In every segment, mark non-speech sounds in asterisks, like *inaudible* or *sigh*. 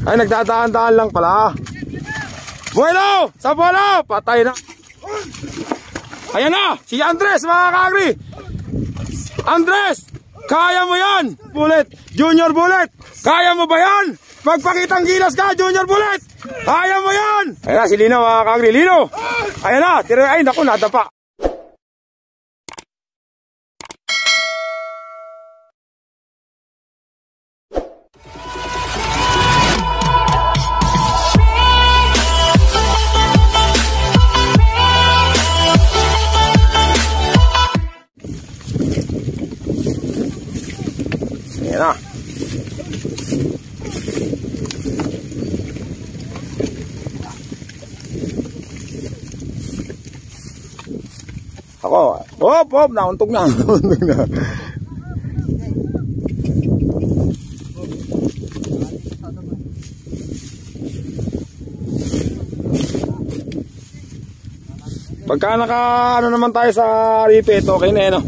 Ay, nagdadaan-daan lang pala. Bueno! Sa bola! Patay na. Ayan na! Si Andres, mga kagri! Andres! Kaya mo yan! Bullet! Junior Bullet! Kaya mo ba yan? Magpakitang gilas ka, Junior Bullet! Kaya mo yan! Ayan na, si Lino, mga kagri. Lino! Ayan na! Tira, ay, naku, nadapa. Hop, hop, nauntog na. Nauntog na. Pagka naka ano naman tayo sa repeat, okay na eh, no?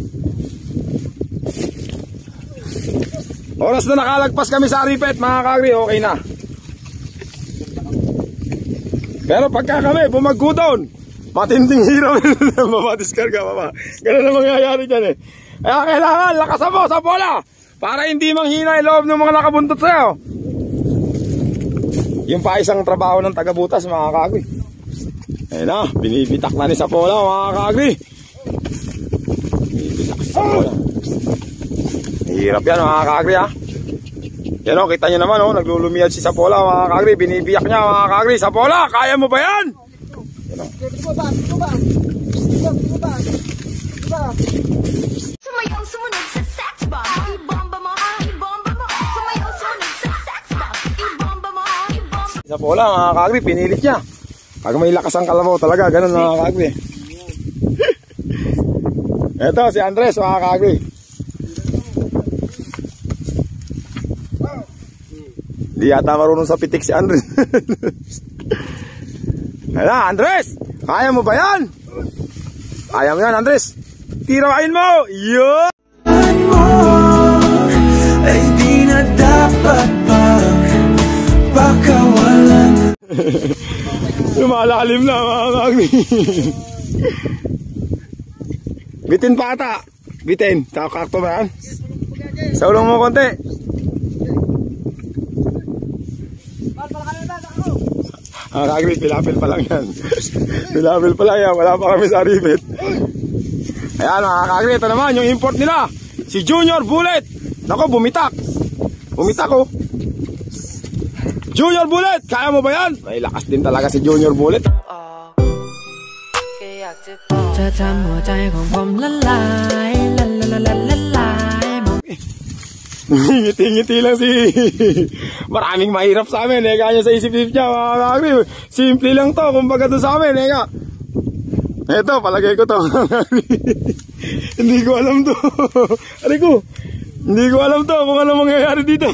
Oras na nakalagpas kami sa repeat, mga kagri, okay na. Pero pagka kami bumagko doon, matinding hero *laughs* mamadiskarga mama. Ganun ang mangyayari dyan eh. Kaya kailangan lakasan mo sa bola para hindi manghina yung loob ng mga nakabuntot sa'yo. Yung pa isang trabaho ng tagabutas mga kagri. Ayun na, binibitak na ni sa bola mga kagri. Binibitak sa bola. Hirap yan mga kagri ha. Yan o, kita nyo naman o, naglulumiyad si Sapola mga kagri, binibiyak niya mga kagri. Sapola, kaya mo ba yan? Sumayaw sumunod sa sex bomb Ibomba mo, ibomba mo Sumayaw sumunod sa sex bomb Ibomba mo, ibomba Si Sapola mga kagri, pinilit niya. Pag may lakas ang kalabaw talaga, ganun mga kagri. *laughs* Eto, si Andres mga kagri. Di yata marunong sa pitik si Andres. *laughs* Hala, Andres! Kaya mo ba yan? Kaya mo yan, Andres! Tirawain mo! Yo! mo ay di na dapat pa pakawalan Lumalalim na mga kagri. Bitin pa ata. Bitin. Tsaka kakto ba yan? Sa ulong mo konti. Ah, kagri, pilapil pa lang yan. *laughs* pilapil pa lang yan. Wala pa kami sa ribet. Ayan mga kagri, ito naman yung import nila. Si Junior Bullet. Nako, bumitak. Bumitak oh. Junior Bullet, kaya mo ba yan? May lakas din talaga si Junior Bullet. เธอทำหัวใจของผมละลายละละละละละลายมอง *laughs* Ngiti-ngiti lang si *laughs* Maraming mahirap sa amin eh. Kanya sa isip-isip niya mga Simple lang to. Kumbaga to sa amin eh ka. Eto palagay ko to. *laughs* Hindi ko alam to. *laughs* Aray ko. Hindi ko alam to kung ano mangyayari dito.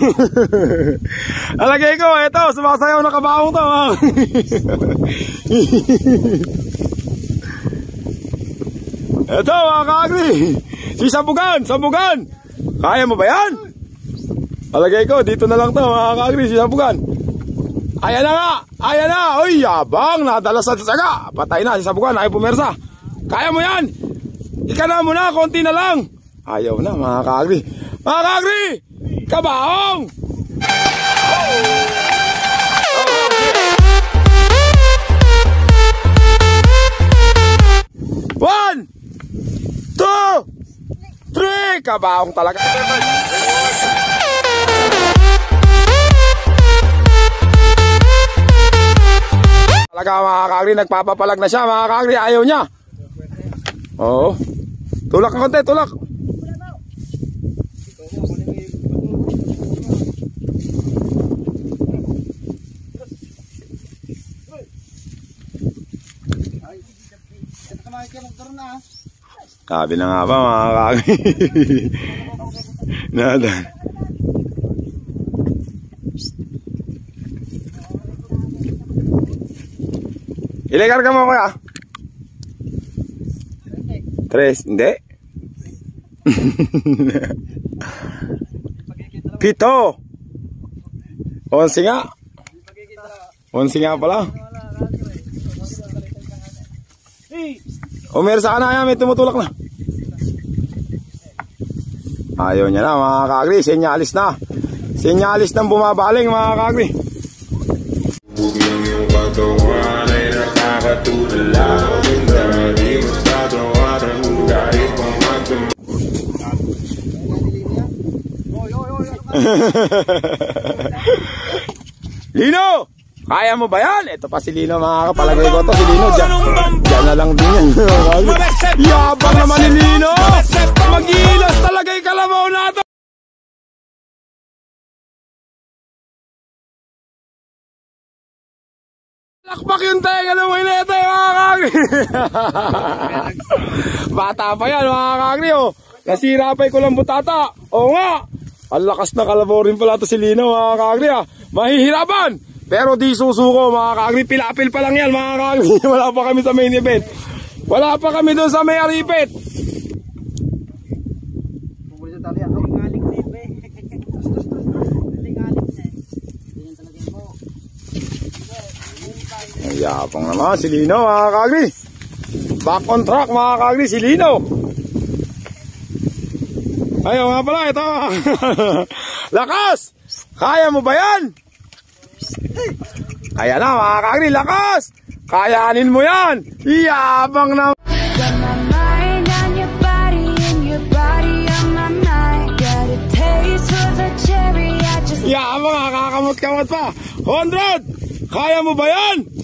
*laughs* Alagay ko eto Sumasayaw na kabaong to Eto mga kagri. Si Sabugan Sabugan Kaya mo ba yan? Palagay ko, dito na lang to mga kagri, sinabugan. Ayan na nga! Ayan na! Uy, yabang! Nadala sa saga! Patay na, sinabugan, ayaw pumersa. Kaya mo yan! Ika na muna, konti na lang! Ayaw na mga kagri. Mga kagri! Kabaong! One! Two! Three! Kabaong talaga. Talaga mga kagri, nagpapapalag na siya mga kagri, ayaw niya. Oo. Tulak ka konti, tulak. Sabi na nga ba mga kagri. *laughs* Nada. Ilan karga mo kuya? Tres, hindi? *laughs* Pito. Onsi nga. Onsi nga pala. Umersa ka na, ayan, may tumutulak na. Ayaw niya na mga kagri, senyalis na. Senyalis ng bumabaling mga kagri. *laughs* Lino! Kaya mo ba yan? Ito pa si Lino mga kapalagay ko to. Si Lino dyan. Dyan na lang din yan. *laughs* Yabang naman ni Lino! Magilas talaga yung kalabaw natin! Lakpak yung tenga ng Winete mga kagri! *laughs* Bata pa yan mga kagri oh! Nasira pa yung kulang butata! Oo nga! Ang lakas na kalabaw rin pala to si Lino mga kagri ah! Mahihirapan! Pero di susuko mga kagri, pilapil pa lang yan mga kagri. *laughs* Wala pa kami sa main event. Wala pa kami doon sa may aripit. Ang yapang naman si Lino mga kagri. Back on track mga kagri si Lino. Ayaw nga pala ito. *laughs* Lakas! Kaya mo ba yan? Kaya na mga kagri, lakas! Kayanin mo yan! Iyabang na! Got my mind on your body and your body on my mind. Got a taste for the cherry. I just Iyabang, kakakamot-kamot pa! 100! Kaya mo ba yan?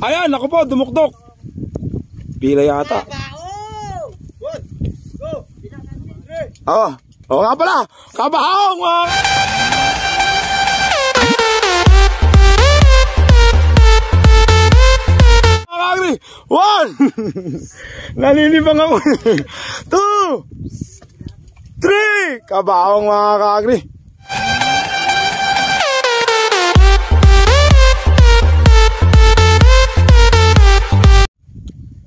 Ayan, ako po, dumukdok. Pila yata. Oo. Oo nga pala. Kabahong. Mga kagri. One! *laughs* Naninibang ako. Two! Three! Kabahong mga kagri.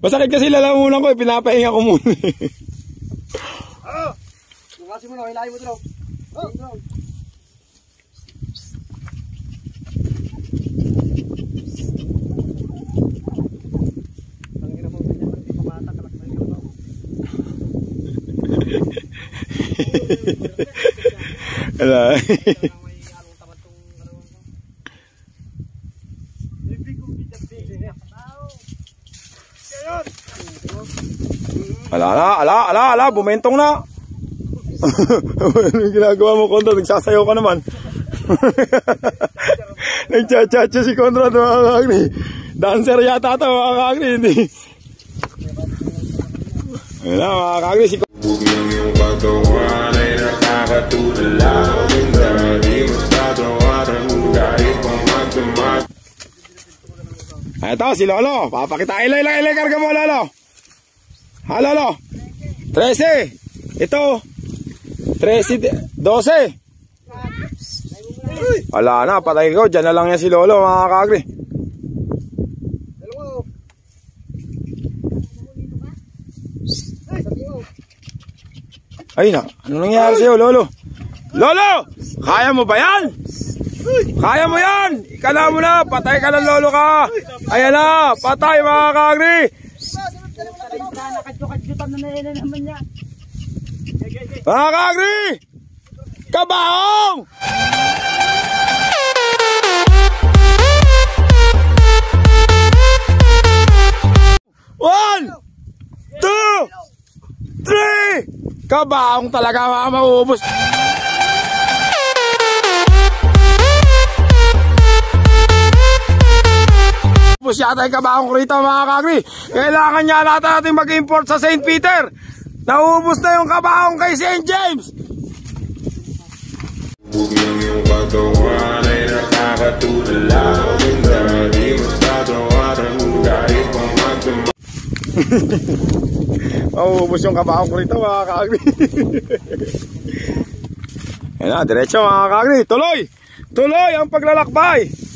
Masakit kasi lalamunan ko eh. Pinapahinga ko muna eh. Bukasin mo na, hilahin mo ito. Oh. Wala. Ala, ala, ala, bumentong na. ano *laughs* yung ginagawa mo, Conrad? Nagsasayaw ka naman. *laughs* Nagchachacha si Conrad, mga kagni. Dancer yata ito, mga kagni. Hindi. Na, mga kagni, si Ito, si Lolo. Papakita. Ilay, ilay, ilay. Karga mo, Lolo. Ha, Lolo. 13. Ito. 13. 12. Wala na, patay ko. Diyan na lang yan si Lolo, mga kagri. Ay na, ano nangyari sa'yo, Lolo? Lolo! Kaya mo ba yan? Kaya mo yan! Ikala mo na, patay ka ng lolo ka! Ayan na, patay mga kagri! Mga kagri! Kabaong! One! Two! Three! Kabaong talaga mga maubos. Ubus yata yung kabaong ko rito mga kagri. Kailangan niya natin natin mag-import sa St. Peter. Naubos na yung kabaong kay St. James. *laughs* Maubos yung kabaong ko rito mga kagri. *laughs* Yan na, diretso mga kagri. Tuloy! Tuloy ang paglalakbay!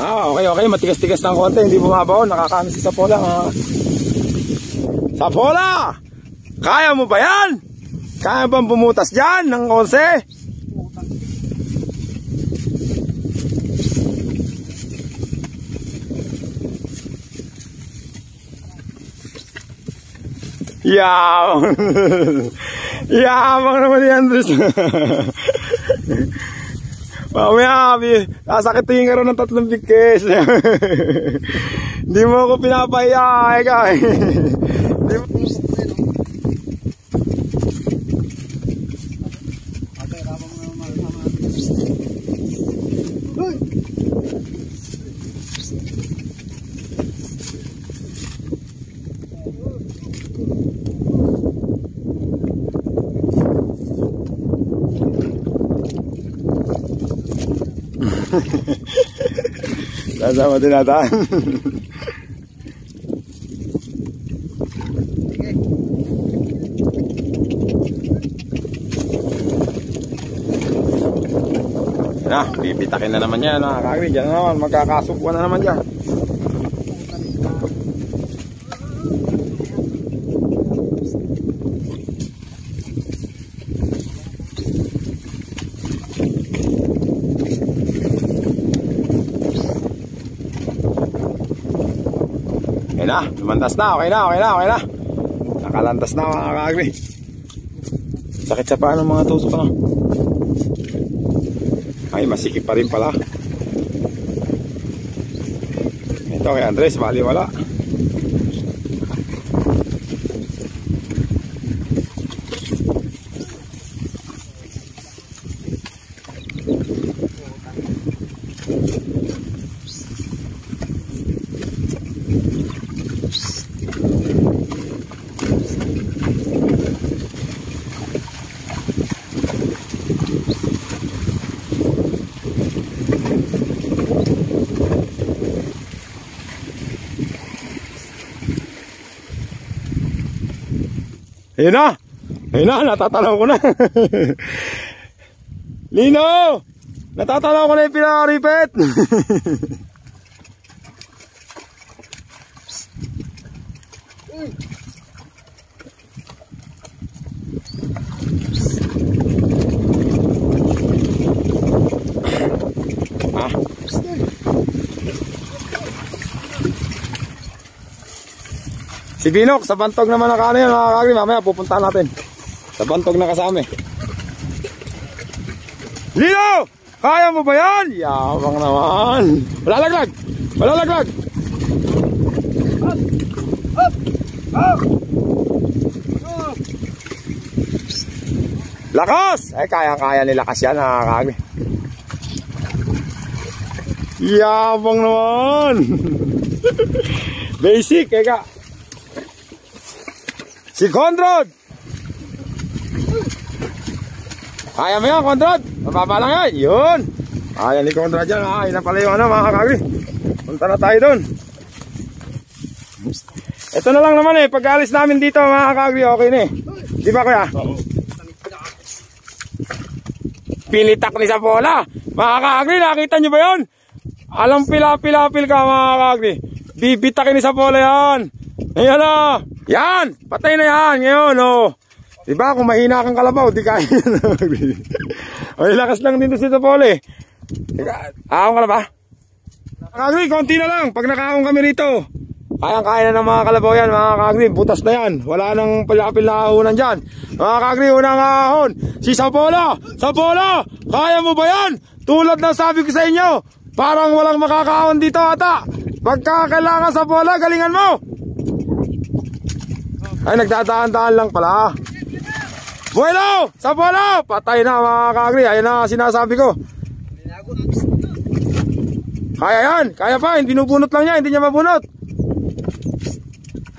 Ah, okay, okay. Matigas-tigas ng konti. Hindi bumabaw. Nakakaano si Sapola. Mga... Sapola! Kaya mo ba yan? Kaya bang bumutas dyan ng 11? Yabang. Yabang naman ni Andres. *laughs* Mamaya, bi- sasakitin ka rin ng tatlong bigkes. *laughs* Hindi mo ako pinapaya, ikaw eh. *laughs* Hindi Kasama din natin. Na, bibitakin na naman yan mga kagri. Diyan na naman, magkakasukwa na naman dyan. Okay na, okay na, okay na, okay na. Nakalandas na mga kagri. Sakit sa paano mga tusok na. Ay, masikip pa rin pala. Ito kay Andres, bali wala. Ayun na! Ayun na, natatanaw ko na. *laughs* Lino! Natatanaw ko na yung pinakaripet. *laughs* Si Binok, sa bantog naman nakano yan mga kagri, mamaya pupuntahan natin. Sa bantog na kasama eh. Lino! Kaya mo ba yan? Yabang naman. Wala laglag! Wala laglag! Lakas! Eh, kaya-kaya ni Lakas yan, mga kagri. Yabang naman! *laughs* Basic, eka. Si Conrad! Kaya mo yan, Conrad? Mababa lang yan. Yun! Kaya ni Conrad yan. Ah, yun na pala yung ano, mga kagri. Punta na tayo dun. Ito na lang naman eh. Pag alis namin dito, mga kagri, okay na eh. Di ba, kuya? Pinitak ni Sapola. Mga kagri, nakita nyo ba yun? Alam pila-pila-pil ka, mga kagri. Bibitakin ni Sapola yan. Ayan na. Yan. Patay na yan. Ngayon, oh. Diba, kung mahina kang kalabaw, di kaya *laughs* yan. Lakas lang dito si Sapola eh. Ahong ka na ba? Kagri, konti na lang. Pag nakaahong kami rito. Kayang-kaya na ng mga kalabaw yan, mga kagri. Butas na yan. Wala nang palapil na ahunan dyan. Mga kagri, unang ahon. Si Sapola! Sapola! Kaya mo ba yan? Tulad ng sabi ko sa inyo, parang walang makakaahon dito ata. Pagka kailangan Sapola, galingan mo! Ay, nagdadaan-daan lang pala. Bueno! Sapola! Patay na mga kagri. Ayan na sinasabi ko. Kaya yan. Kaya pa. Hindi binubunot lang niya. Hindi niya mabunot.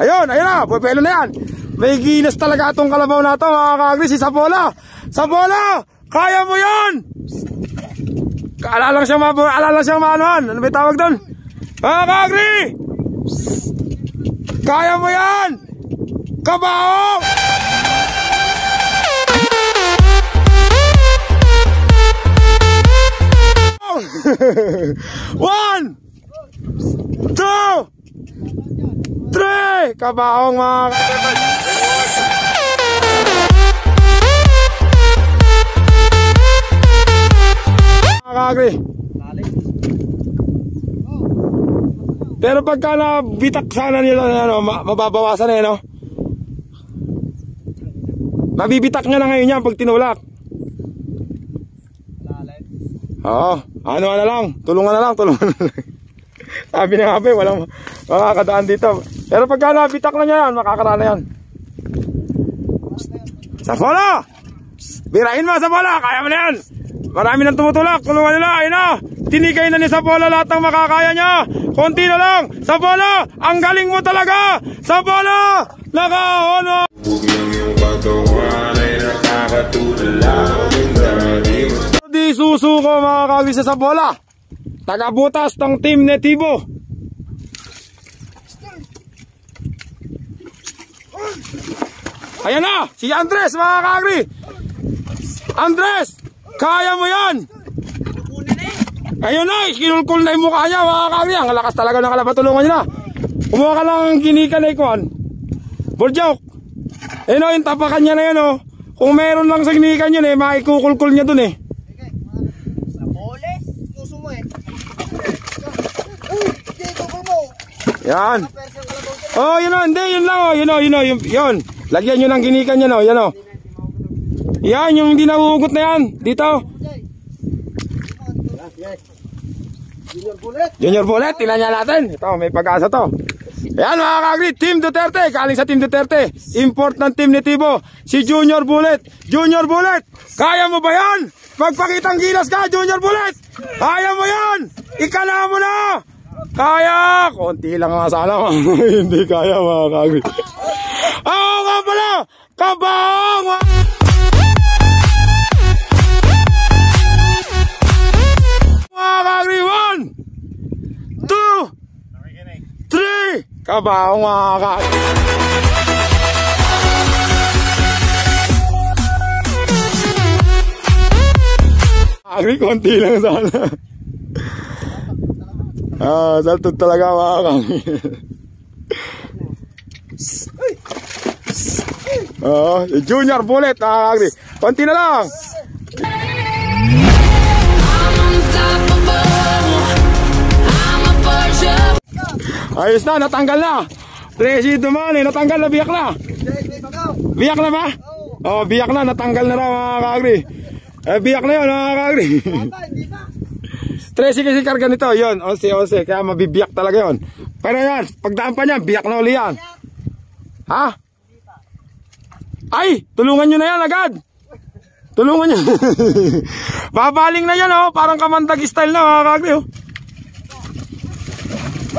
Ayun. Ayun na. Pwelo na yan. May ginas talaga itong kalabaw na ito mga kagri. Si Sapola. Sapola! Kaya mo yan! Ala lang siyang mabu... Ala lang siyang maanuhan. Ano ba tawag doon? Mga kagri! Kaya mo yan! ¡Cabaón! One, two, three! Kabaong mga kakagri. Pero pagka na bitak sana nila, ano, mababawasan eh, no? Mabibitak niya na ngayon yan pag tinulak. Oo. Ano na lang. Tulungan na lang. Tulungan na lang. *laughs* Sabi na nga ba, walang makakadaan dito. Pero pagka nabitak na niya yan, makakaraan na yan. Sa bola! Birahin mo sa bola! Kaya mo na yan! Marami nang tumutulak. Tulungan nila. Ayun na. Tinigay na ni sa bola lahat ng makakaya niya. Konti na lang. Sa bola. Ang galing mo talaga. Sa bola. Nakahono. Di susuko mga kagisa sa bola. Tagabutas ng team Netibo. Ayan na, si Andres mga kagri. Andres, kaya mo yan. Ayun na, kinulkul na yung mukha niya mga kagri. Ang lakas talaga ng kalaban, tulungan niya na. Kumuha ka lang ang ginika na ikuan. Burjok. Ayun o, yung tapakan niya na yun o. Kung meron lang sa ginikan yun eh, maikukulkul niya dun eh. Ole, puso mo eh. Uy, ko mo. Yan. Oh, yun o, hindi, yun lang o, yun o, yun o, yun, yun. Lagyan nyo ng ginikan yan o, yan o. Yan, yung hindi nahuhugot na yan, dito. Junior bullet. Junior Bullet, niya natin. Ito, may pag-asa to. Yan mga kagri, Team Duterte, galing sa Team Duterte. Import ng Team Nitibo, si Junior Bullet. Junior Bullet, kaya mo ba yan? Magpakitang gilas ka, Junior Bullet. Kaya mo yan. Ikala mo na. Kaya, konti lang nga sana. *laughs* Hindi kaya mga kagri. Oo nga pala, kabang! Mga kagri, one, two, three. Kabaong mga kagri. Agri, konti lang sana. Ah, saltod talaga mga kami. Oo, yung junior bullet, mga agri. Konti na lang. Ayos na, natanggal na. Tracy Dumani, natanggal na, biyak na. Biyak na ba? Oh, biyak na, natanggal na raw mga kaagri. Eh, biyak na yun mga kaagri. *laughs* Tracy kasi karga nito, yun, 11-11, kaya mabibiyak talaga yun. Pero yan, pagdaan pa niya, biyak na uli yan. Ha? Ay, tulungan nyo na yan agad. Tulungan nyo. *laughs* Babaling na yan oh, parang kamandag style na mga kaagri oh.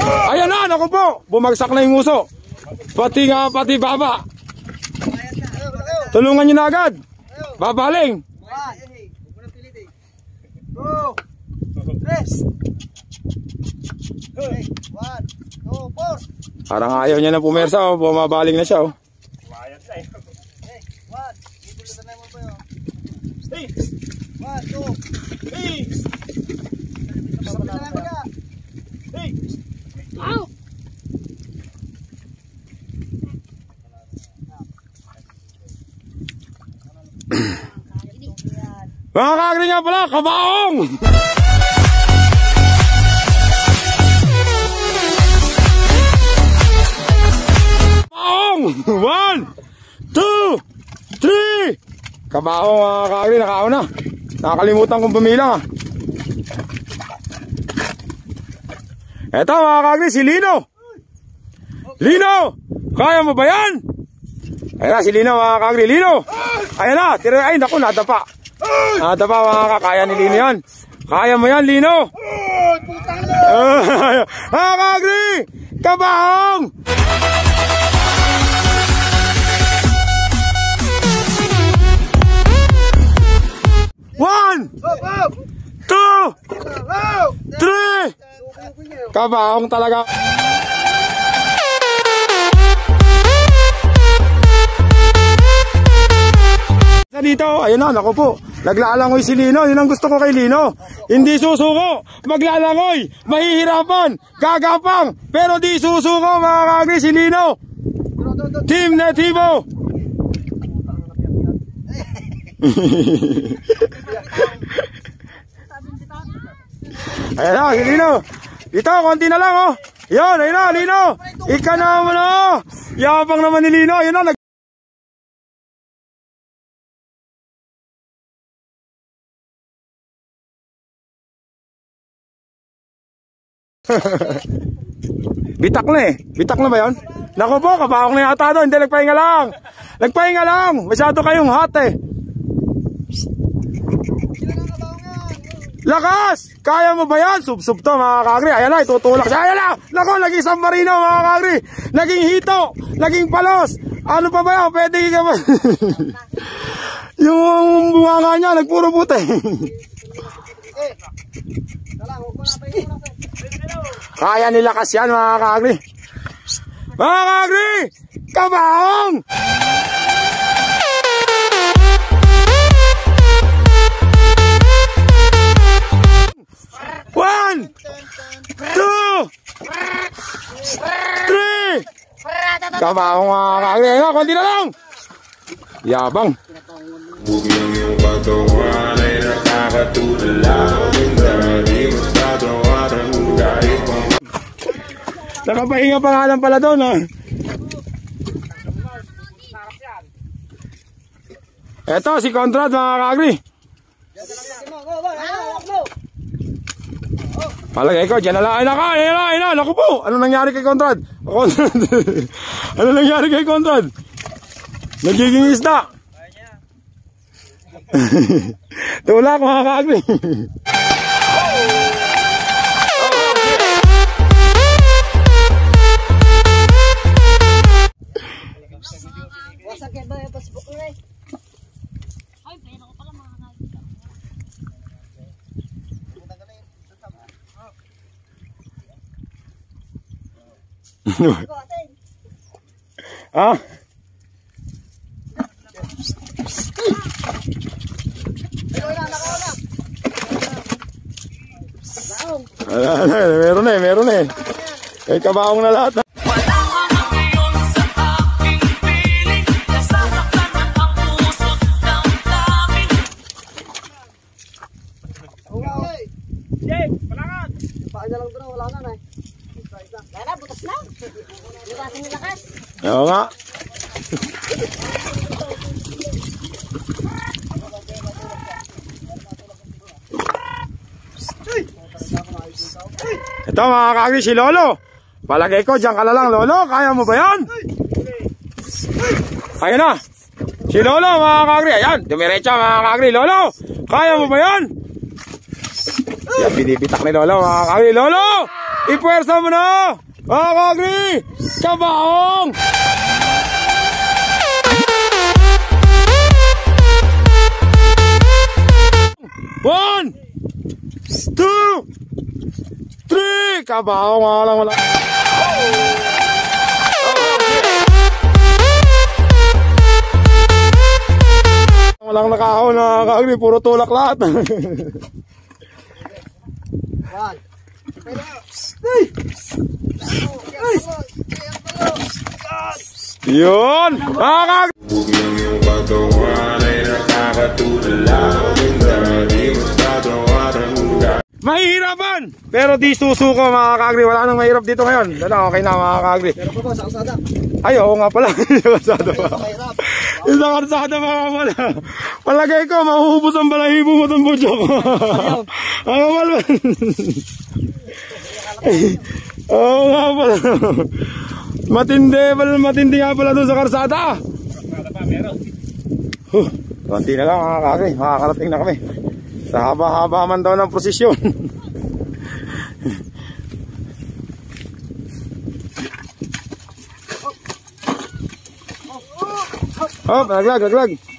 Ayan na, naku po, bumagsak na yung uso. Pati nga, pati baba. Tulungan nyo na agad. Babaling. Tres. Okay. One, two, four. Parang ayaw niya na pumersa, oh. bumabaling na siya. Oh. One. Ba yun? One, two. Ibulutan ba? *coughs* Mga kagri nga pala, kabaong! Kabaong! One, two, three! Kabaong mga kagri, nakao na. Nakakalimutan kong bumilang ah. Eto mga kagri, si Lino! Lino! Kaya mo ba yan? Ayan na, si Lino mga kagri. Lino! Ayan na, tira, ay naku, nadapa. Nadapa mga kakaya ni Lino yan. Kaya mo yan, Lino! *laughs* Mga kagri! Kabahong! One, two, three! Kabahong talaga. Dito, ayun na, naku po. Naglalangoy si Lino, yun ang gusto ko kay Lino. Hindi susuko, maglalangoy, mahihirapan, gagapang, pero di susuko mga kagri si Lino. Team Netivo. *laughs* Ayan na, si Lino. Dito, konti na lang, oh. Yan, ayun na, Lino. Ika naman, oh. Yabang naman ni Lino. Ayun na. *laughs* Bitak na eh. Bitak na ba yun? Naku po, kabakok na yata doon. Hindi, nagpahinga lang. Nagpahinga lang. Masyado kayong hot eh. Lakas! Kaya mo ba yan? Sub-sub to mga kagri. Ayan na, itutulak siya. Ayan na! Naku, naging San mga kagri. Naging hito. Naging palos. Ano pa ba yan? Pwede ka ba? *laughs* Yung bunganga niya, nagpuro puti. *laughs* Kaya nilakas yan mga kagri. Mga kagri! Kabaong! One, two, three. Kabaong mga. Ayun, konti na lang. Yabang. Boogie on yung pagkawan ay loud and dirty Magtatawaran kahit kung Nakapahinga pa lang pala doon ha. Eto si Conrad mga kagri. Palagay ko, dyan na lang. Ay naka, ay na, ay na. Naku po, ano nangyari kay Conrad? Conrad. *laughs* ano nangyari kay Conrad? Nagiging isda. Tulak mga kagri. Ah? Wala na, meron eh, meron eh. May kabaong na lahat. Paan na lang doon, wala na na eh. Na, butas na. Bukasin nila kas. Oo nga. Ito mga kagri, si Lolo. Palagay ko, dyan ka na lang, Lolo. Kaya mo ba yan? Kaya na. Si Lolo, mga kagri. Ayan, dumiretsa mga kagri. Lolo, kaya mo ba yan? Yan, binibitak ni Lolo, mga kagri. Lolo, ipwersa mo na. Mga kagri, kabaong. One, two, three. Kabaong nga lang wala. Walang nakahon na kagri, puro tulak lahat. *laughs* One. Yun! Mga kagri! Boogie on yung pagkawan ay kahit Mahihirapan! Pero di susuko mga kagri. Wala nang mahirap dito ngayon. Wala, okay na mga kagri. Pero po, sa kasada. Ay, oo nga pala. *laughs* Karsada pa. Isang karsada pa nga pala. Palagay ko, mahuhubos ang balahibo mo itong budyo ko. Ang pala. Oo nga pala. Matindi pala, matindi nga pala doon sa karsada. Huh, konti na lang mga kagri. Makakarating na kami. Sa haba-haba man daw ng prosesyon. *laughs* Oh, laglag, laglag.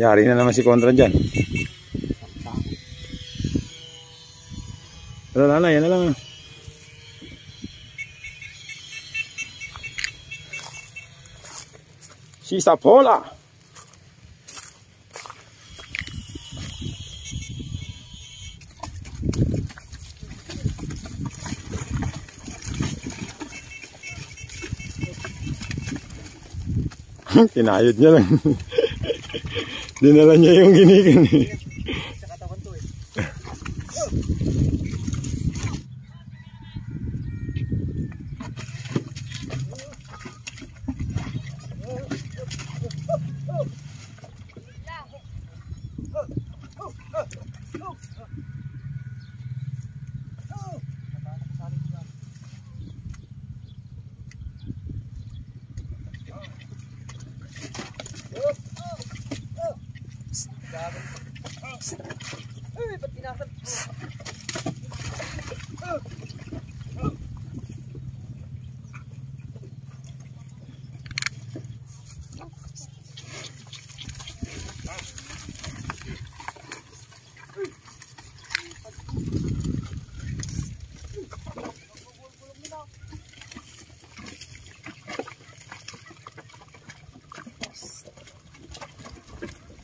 Yari na naman si Contra dyan. Wala na, yan na lang. Si Sapola. *laughs* Kinayod niya lang. *laughs* Dinala niya yung ginigan eh.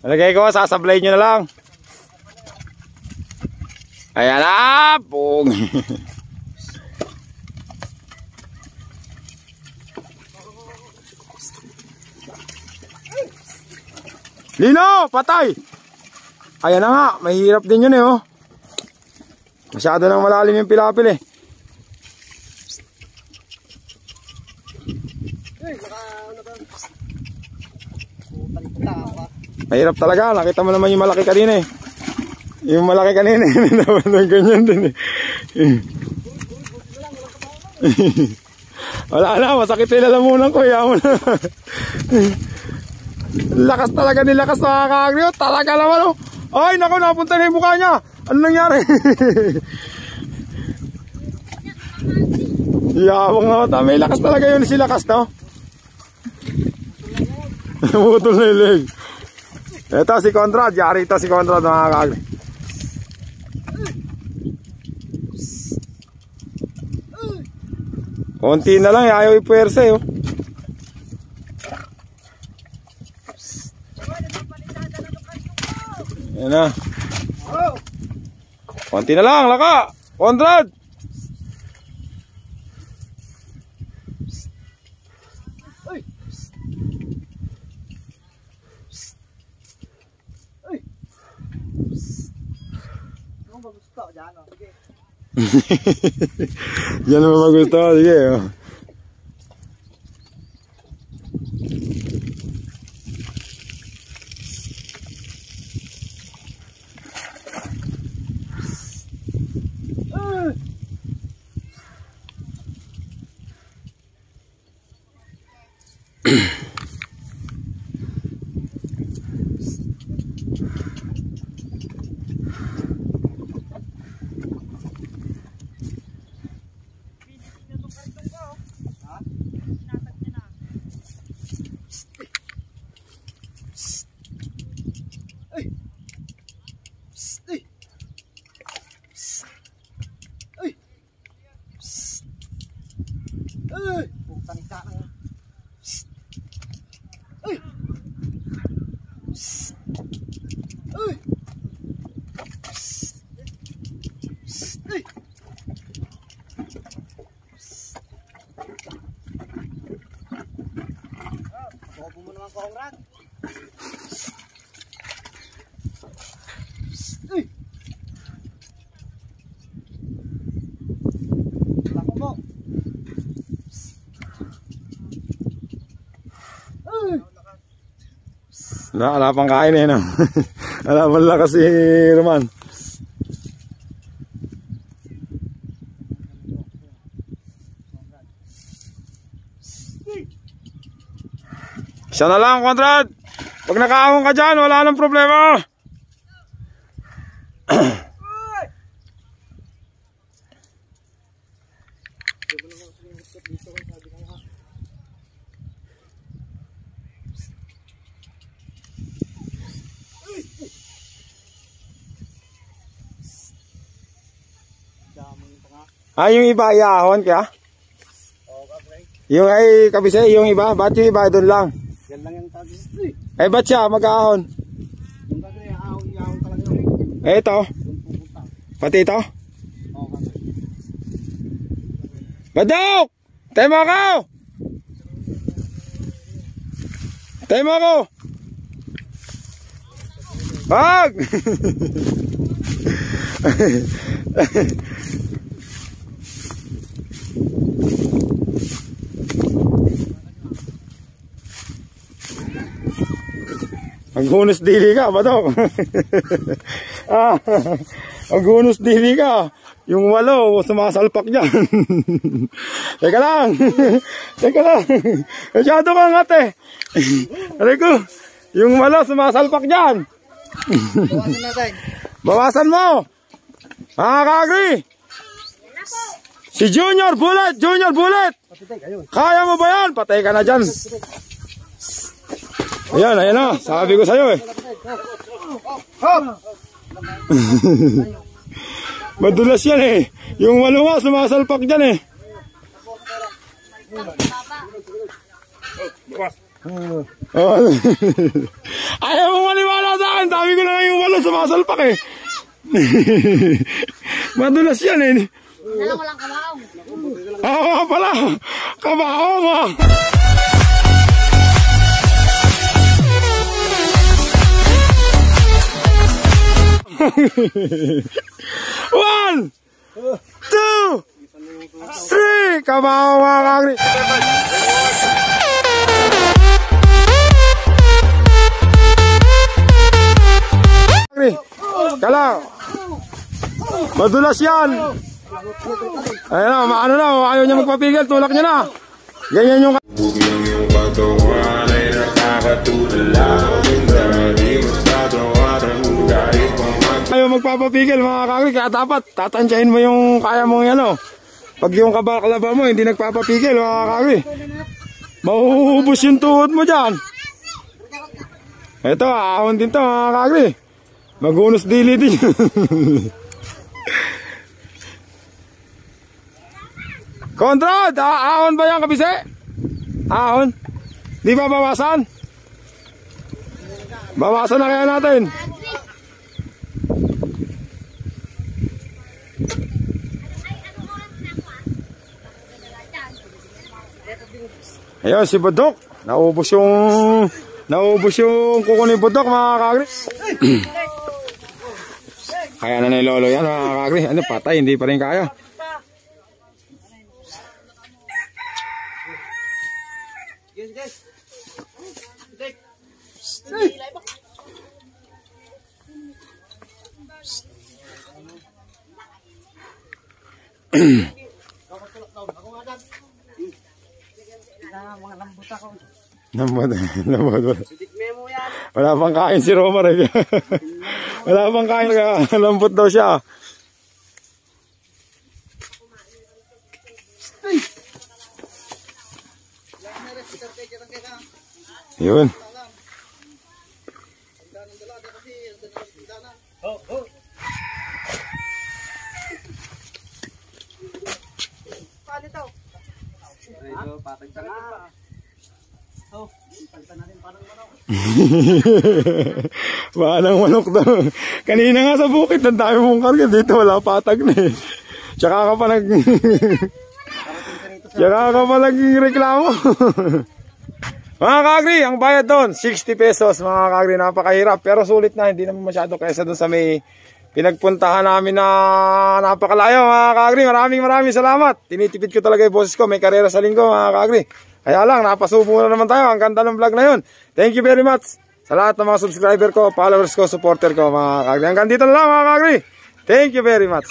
Nalagay ko, sasablay nyo na lang. Ayan na, pong. *laughs* Lino, patay. Ayan na nga, mahirap din yun eh oh. Masyado nang malalim yung pilapil eh. Mahirap talaga, nakita mo naman yung malaki kanina eh. Yung malaki kanina, *laughs* naman ng ganyan din eh. *laughs* Wala na, masakit yung lalamunan ko, yaman na. *laughs* lakas talaga ni lakas mga kaagriyo, talaga naman oh. Ay, naku, napunta na yung mukha niya. Ano nangyari? Yabang nga mata, may lakas talaga yun si lakas, no? Putol na yung leg. Ito si Conrad, yari ito si Conrad mga kagri. Konti na lang, ayaw ipuwersa eh. oh. Yan na. Konti na lang, laka. Conrad. Ano ba gusto? Diyan o. Sige. *laughs* Yan naman magusto. Sige. oh. Ay! Putang ka ng... Ay! Ay! Ay! Bobo mo naman Conrad. Ay! Lako mo. Ay! Na, wala pang kain eh. No? *laughs* wala pang lakas si Roman. Siya na lang, Conrad. Pag nakaahon ka dyan, wala nang problema. Ah, yung iba iahon kaya? Yung ay kabise, yung iba, ba't yung iba doon lang? Yan lang yung tagi. Ay! Eh, ba't siya mag-ahon? Yung na yahaw, yahaw talaga. Eh, ito. Pati ito. Oo, kasi. Badok! Tema ka! Tayo mo ako! Bag! *laughs* Maghunos dili ka, bato. *laughs* ah, maghunos dili ka. Yung walo, sumasalpak dyan. *laughs* Teka lang. *laughs* Teka lang. Masyado kang ate. Aray ko. Yung walo, sumasalpak dyan. Bawasan natin. Bawasan mo. Mga ka-agree. Si Junior Bullet, Junior Bullet. Kaya mo ba yan? Patay ka na dyan. Ayan, ayan na. Sabi ko sa'yo eh. *laughs* Madulas yan eh. Yung walo nga, sumasalpak dyan eh. Oh. *laughs* Ayaw mo maniwala sa akin. Sabi ko na nga yung walo, sumasalpak eh. *laughs* Madulas yan eh. Dalang walang kabaong. Oo nga pala. Kabaho mo. *laughs* One, two, three. Kagri. Kagri. Kala. Madulas yan. Ayun na, maano na, ayaw niya magpapigil, tulak niya na. Ganyan yung Boogie yung katuan ay nakaka-through the lavender ayaw magpapapigil mga kakri, kaya dapat tatansyahin mo yung kaya mong ano. Pag yung kabaklaba mo, hindi nagpapapigil mga kakri. Mauubos yung tuhod mo dyan. Ito, ahon din to mga kakri. Magunos dili din. *laughs* Kontra, ah- ahon ba yan kabise? Ahon? Di ba bawasan? Bawasan na kaya natin. Ayun, si Budok. Naubos yung... Naubos yung kuko ni Budok, mga kagri. *coughs* kaya na ni Lolo yan, mga kagri. Ano, patay, hindi pa rin kaya. Yes, Lambot, lambot. Wala pang kain si Romar. Eh. Wala pang kain, kaya lambot daw siya. Yun. Ito, patag ka nga. Oh, palitan natin *laughs* parang manok. Daw. Kanina nga sa bukid, ang dami mong karga. Dito wala patag na eh. Tsaka ka pa nag... *laughs* Tsaka ka pa naging reklamo. *laughs* mga kagri, ang bayad doon, 60 pesos mga kagri. Napakahirap. Pero sulit na, hindi naman masyado kaysa doon sa may pinagpuntahan namin na napakalayo mga kagri. Maraming maraming salamat. Tinitipid ko talaga yung boses ko. May karera sa linggo mga kagri. Kaya lang, napasubo na naman tayo. Ang ganda ng vlog na yun. Thank you very much sa lahat ng mga subscriber ko, followers ko, supporter ko mga kagri. Hanggang dito na lang mga kagri. Thank you very much.